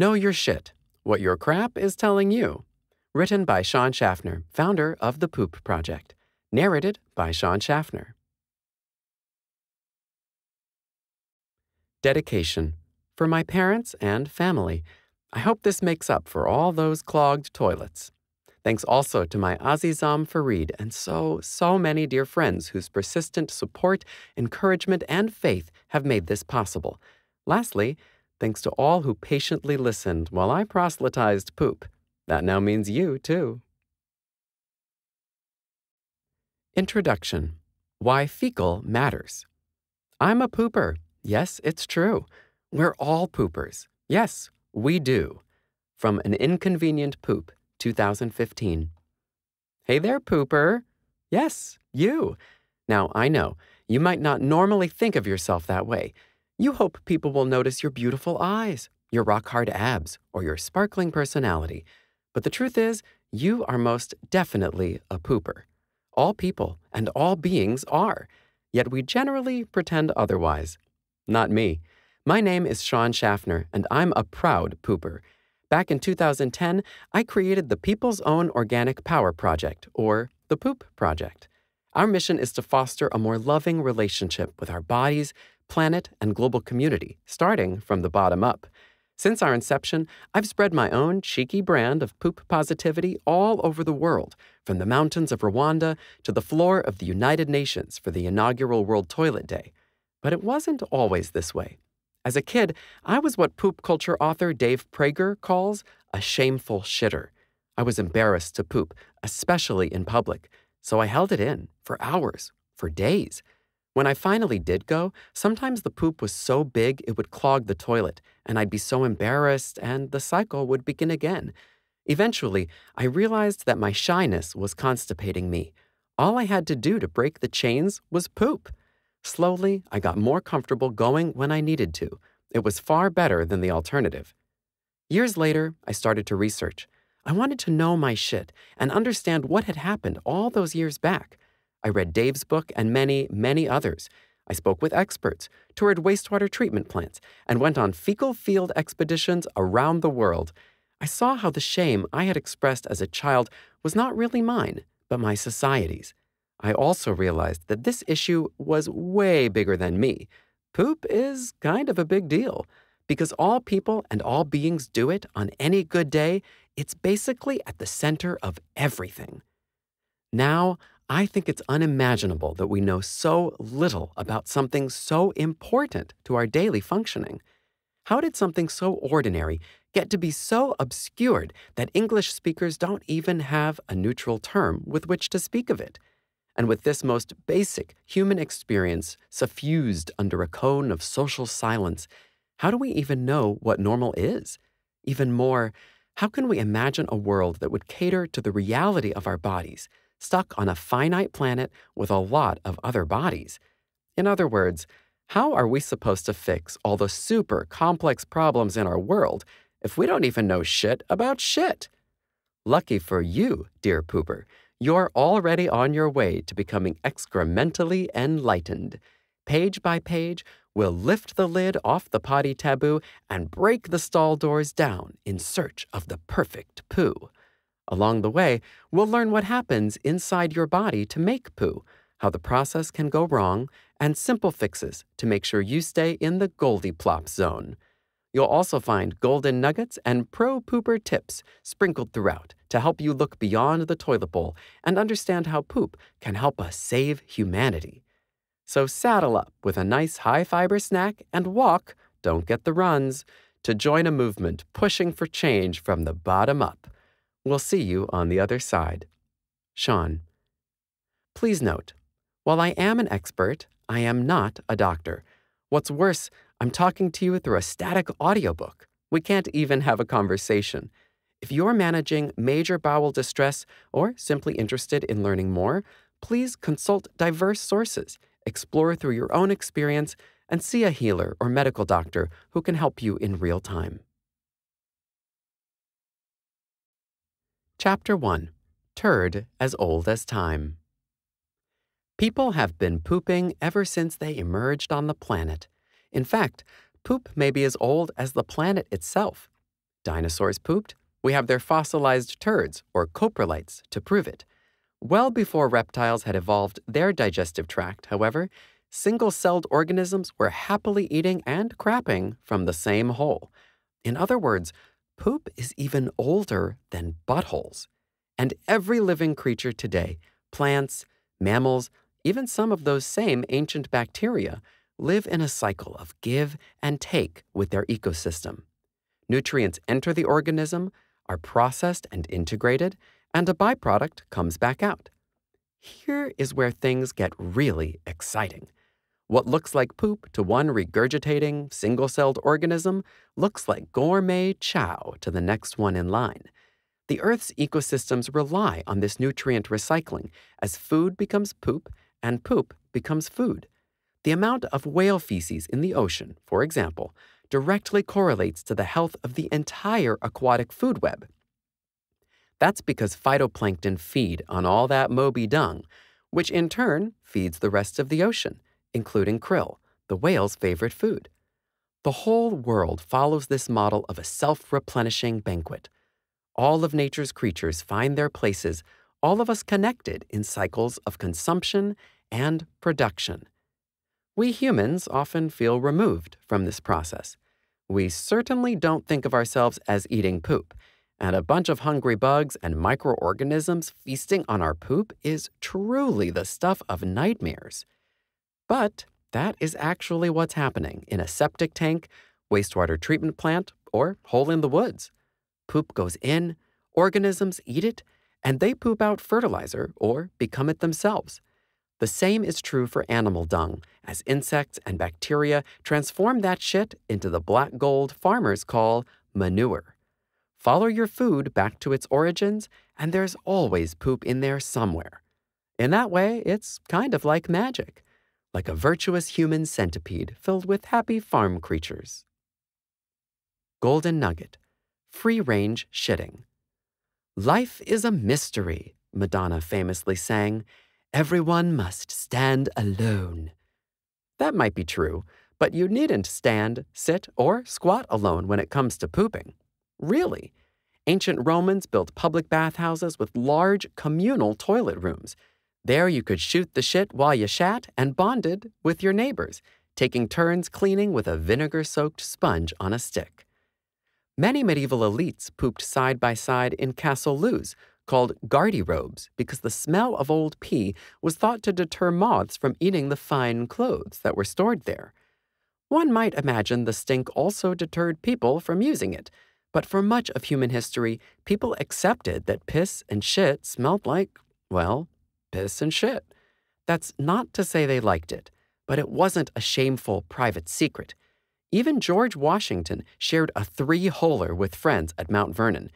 Know Your Shit What Your Crap is Telling You. Written by Shawn Shafner, founder of the Poop Project. Narrated by Shawn Shafner. Dedication For my parents and family. I hope this makes up for all those clogged toilets. Thanks also to my Azizam Farid and so, so many dear friends whose persistent support, encouragement, and faith have made this possible. Lastly, thanks to all who patiently listened while I proselytized poop. That now means you, too. Introduction Why Fecal Matters. I'm a pooper. Yes, it's true. We're all poopers. Yes, we do. From An Inconvenient Poop, 2015. Hey there, pooper. Yes, you. Now, I know, you might not normally think of yourself that way. You hope people will notice your beautiful eyes, your rock hard abs, or your sparkling personality. But the truth is, you are most definitely a pooper. All people and all beings are, yet we generally pretend otherwise. Not me. My name is Shawn Shafner, and I'm a proud pooper. Back in 2010, I created the People's Own Organic Power Project, or the Poop Project. Our mission is to foster a more loving relationship with our bodies, planet, and global community, starting from the bottom up. Since our inception, I've spread my own cheeky brand of poop positivity all over the world, from the mountains of Rwanda to the floor of the United Nations for the inaugural World Toilet Day. But it wasn't always this way. As a kid, I was what poop culture author Dave Praeger calls a shameful shitter. I was embarrassed to poop, especially in public, so I held it in for hours, for days. When I finally did go, sometimes the poop was so big it would clog the toilet, and I'd be so embarrassed, and the cycle would begin again. Eventually, I realized that my shyness was constipating me. All I had to do to break the chains was poop. Slowly, I got more comfortable going when I needed to. It was far better than the alternative. Years later, I started to research. I wanted to know my shit and understand what had happened all those years back. I read Dave's book and many, many others. I spoke with experts, toured wastewater treatment plants, and went on fecal field expeditions around the world. I saw how the shame I had expressed as a child was not really mine, but my society's. I also realized that this issue was way bigger than me. Poop is kind of a big deal. Because all people and all beings do it on any good day, it's basically at the center of everything. Now, I think it's unimaginable that we know so little about something so important to our daily functioning. How did something so ordinary get to be so obscured that English speakers don't even have a neutral term with which to speak of it? And with this most basic human experience suffused under a cone of social silence, how do we even know what normal is? Even more, how can we imagine a world that would cater to the reality of our bodies? Stuck on a finite planet with a lot of other bodies. In other words, how are we supposed to fix all the super complex problems in our world if we don't even know shit about shit? Lucky for you, dear pooper, you're already on your way to becoming excrementally enlightened. Page by page, we'll lift the lid off the potty taboo and break the stall doors down in search of the perfect poo. Along the way, we'll learn what happens inside your body to make poo, how the process can go wrong, and simple fixes to make sure you stay in the Goldiplop zone. You'll also find golden nuggets and pro pooper tips sprinkled throughout to help you look beyond the toilet bowl and understand how poop can help us save humanity. So saddle up with a nice high fiber snack and walk, don't get the runs, to join a movement pushing for change from the bottom up. We'll see you on the other side. Shawn. Please note, while I am an expert, I am not a doctor. What's worse, I'm talking to you through a static audiobook. We can't even have a conversation. If you're managing major bowel distress or simply interested in learning more, please consult diverse sources, explore through your own experience, and see a healer or medical doctor who can help you in real time. Chapter 1 Turd as Old as Time. People have been pooping ever since they emerged on the planet. In fact, poop may be as old as the planet itself. Dinosaurs pooped. We have their fossilized turds, or coprolites, to prove it. Well before reptiles had evolved their digestive tract, however, single celled organisms were happily eating and crapping from the same hole. In other words, poop is even older than buttholes. And every living creature today, plants, mammals, even some of those same ancient bacteria, live in a cycle of give and take with their ecosystem. Nutrients enter the organism, are processed and integrated, and a byproduct comes back out. Here is where things get really exciting. What looks like poop to one regurgitating, single celled organism looks like gourmet chow to the next one in line. The Earth's ecosystems rely on this nutrient recycling as food becomes poop and poop becomes food. The amount of whale feces in the ocean, for example, directly correlates to the health of the entire aquatic food web. That's because phytoplankton feed on all that Moby dung, which in turn feeds the rest of the ocean including krill, the whale's favorite food. The whole world follows this model of a self replenishing banquet. All of nature's creatures find their places, all of us connected in cycles of consumption and production. We humans often feel removed from this process. We certainly don't think of ourselves as eating poop, and a bunch of hungry bugs and microorganisms feasting on our poop is truly the stuff of nightmares. But that is actually what's happening in a septic tank, wastewater treatment plant, or hole in the woods. Poop goes in, organisms eat it, and they poop out fertilizer or become it themselves. The same is true for animal dung, as insects and bacteria transform that shit into the black gold farmers call manure. Follow your food back to its origins, and there's always poop in there somewhere. In that way, it's kind of like magic like a virtuous human centipede filled with happy farm creatures. Golden Nugget Free Range Shitting. Life is a mystery, Madonna famously sang. Everyone must stand alone. That might be true, but you needn't stand, sit, or squat alone when it comes to pooping. Really. Ancient Romans built public bathhouses with large communal toilet rooms there you could shoot the shit while you shat and bonded with your neighbors, taking turns cleaning with a vinegar soaked sponge on a stick. Many medieval elites pooped side by side in castle loos, called garderobes, because the smell of old pee was thought to deter moths from eating the fine clothes that were stored there. One might imagine the stink also deterred people from using it, but for much of human history, people accepted that piss and shit smelled like, well, piss and shit. That's not to say they liked it, but it wasn't a shameful private secret. Even George Washington shared a three holer with friends at Mount Vernon.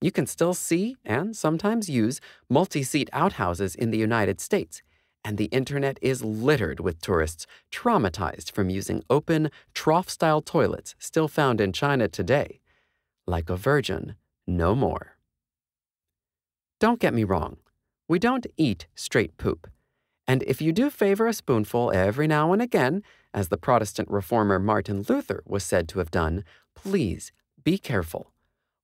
You can still see and sometimes use multi seat outhouses in the United States, and the internet is littered with tourists traumatized from using open, trough style toilets still found in China today. Like a virgin, no more. Don't get me wrong. We don't eat straight poop. And if you do favor a spoonful every now and again, as the Protestant reformer Martin Luther was said to have done, please be careful.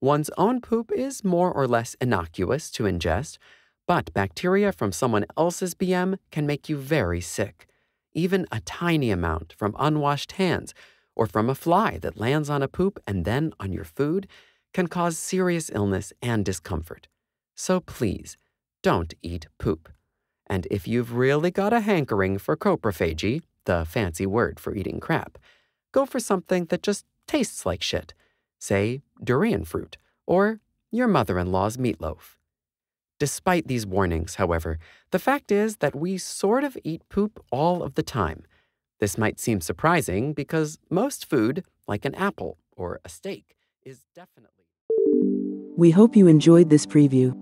One's own poop is more or less innocuous to ingest, but bacteria from someone else's BM can make you very sick. Even a tiny amount from unwashed hands or from a fly that lands on a poop and then on your food can cause serious illness and discomfort. So please, don't eat poop. And if you've really got a hankering for coprophagy, the fancy word for eating crap, go for something that just tastes like shit. Say durian fruit or your mother in law's meatloaf. Despite these warnings, however, the fact is that we sort of eat poop all of the time. This might seem surprising because most food, like an apple or a steak, is definitely. We hope you enjoyed this preview.